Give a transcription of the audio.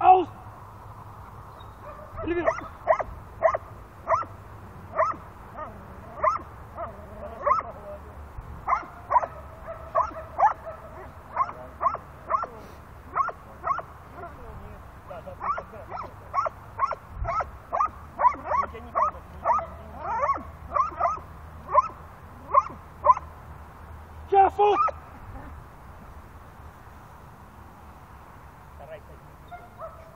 Aus! Olivia! Careful! I think.